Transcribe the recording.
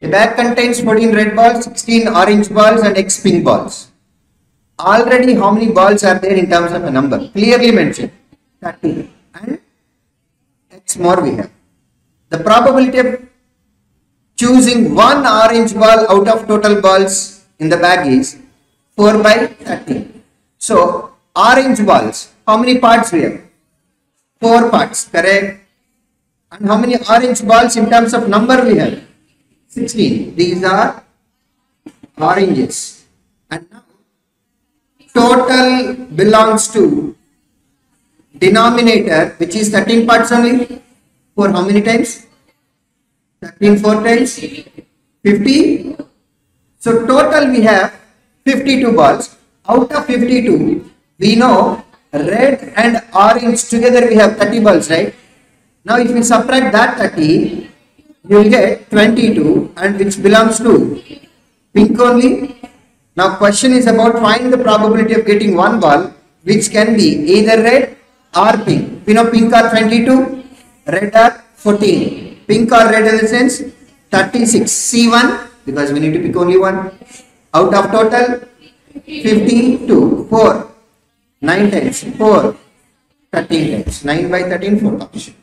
A bag contains 14 red balls, 16 orange balls and X pink balls. Already how many balls are there in terms of a number? Clearly mentioned. 30. And X more we have. The probability of choosing one orange ball out of total balls in the bag is 4 by 30. So orange balls, how many parts we have? 4 parts, correct? And how many orange balls in terms of number we have? 16. These are oranges. And now total belongs to denominator which is 13 parts only. For how many times? 13 4 times 50. So total we have 52 balls. Out of 52 we know red and orange together we have 30 balls right. Now if we subtract that 30 you will get 22 and which belongs to pink only. Now question is about find the probability of getting one ball which can be either red or pink. You know pink are 22, red are 14. Pink or red in the sense 36. C1 because we need to pick only one. Out of total 52, 4, 9 times 4, 13 times. 9 by 13, 4 option.